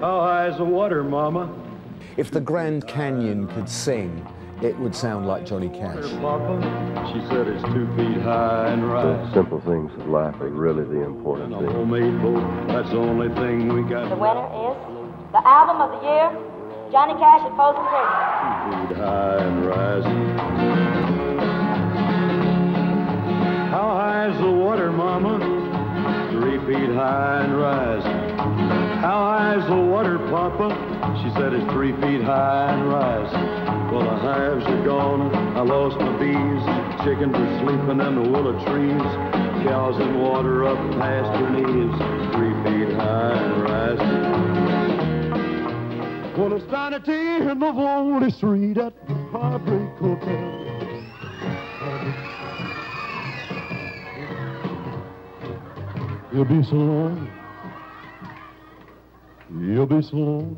How high's the water, Mama? If the Grand Canyon could sing, it would sound like Johnny Cash. She said it's two feet high and The simple things of life are really the important And a things. homemade boat, that's the only thing we got. The winner is the album of the year, Johnny Cash at Folsom Prison. Two feet high and rising. How high's the water, Mama? Three feet high and rising. High's the water, Papa? She said it's three feet high and rising. Well, the hives are gone. I lost my bees. Chickens are sleeping in the willow trees. Cows in water up past her knees. Three feet high and rising. Well, it's down at the Oldie Street at Heartbreak Hotel. You'll be so lonely. You'll be so.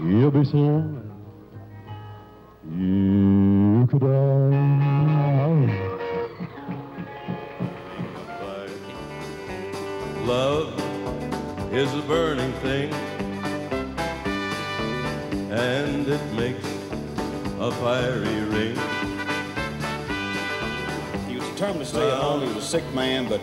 You'll be so. You could die. Love is a burning thing, and it makes a fiery ring. He determined to stay at home. He was a sick man, but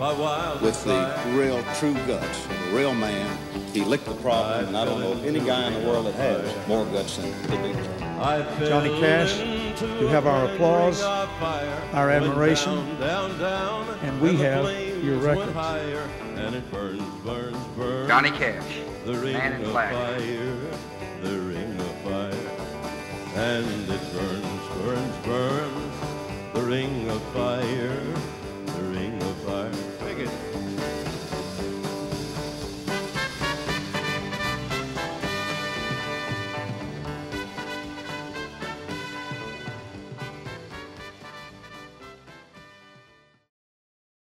with the real true guts, a real man, he licked the problem. And I don't know of any guy in the world that has more guts than the Beatles. Johnny Cash, into you have our applause, ring of fire, our admiration, down, down, down, and we have your went records. higher, and it burns, burns, burns. Johnny Cash, the ring Man in of Black. fire, the ring of fire, and it burns, burns, burns, the ring of fire,